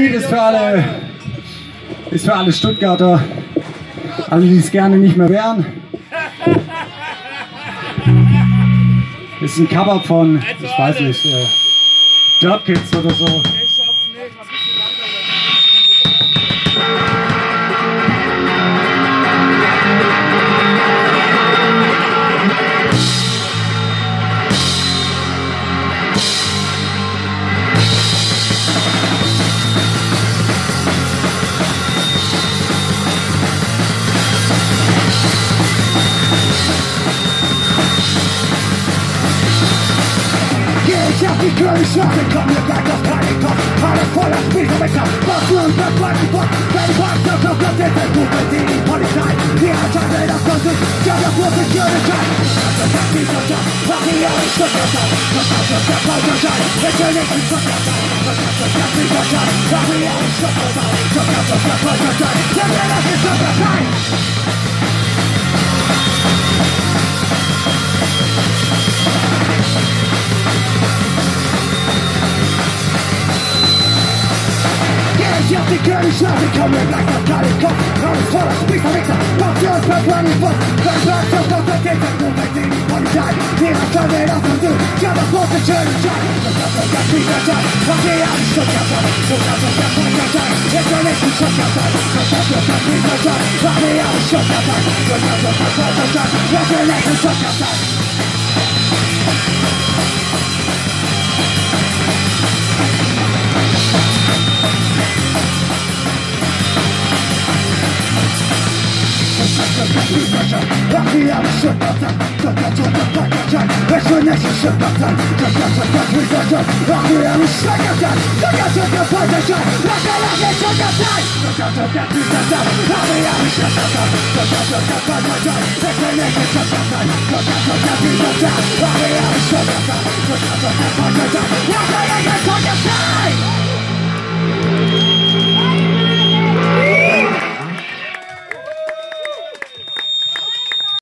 Ist für alle, ist für alle Stuttgarter, alle, die es gerne nicht mehr wären. Ist ein Cover von, ich weiß nicht, äh, Dirt Kids oder so. Ich hab die Klöne Schachtel, komm mir gleich auf keinen Kopf Alles voller Spielverwechsel, was du und das bleibt im Kopf Wenn du hast, das auf das Netz, du bist die Polizei Wir entscheiden das Konsum, ja das muss ich für den Schein Das ist dieser Job, mach ich auch nicht Stuttgart sein Das muss das der falsche Schein, ich will nicht in Stuttgart sein Das ist das dieser Schein, mach ich auch nicht Stuttgart sein Das muss das nicht in Stuttgart sein Ich hab die König Schlafe, komm mir gleich auf keinen Kopf Alles voller Spießerwichser, Passion, Verplan und Bock Wenn Platz auf das Vergeht, du bist die Polizei Wir haben den auf und du, ja das muss ein schöner Schein Das ist das ganz dieser Schein, was wir an Stuttgart sein Du kannst auf der Polizei sein, ich will nicht in Stuttgart sein Das ist das ganz dieser Schein, was wir an Stuttgart sein Du kannst auf der Polizei sein, ich will nicht in Stuttgart sein Ach, wir haben Stuttgart sein, Stuttgart, Stuttgart, Stuttgart sein Ich will nicht in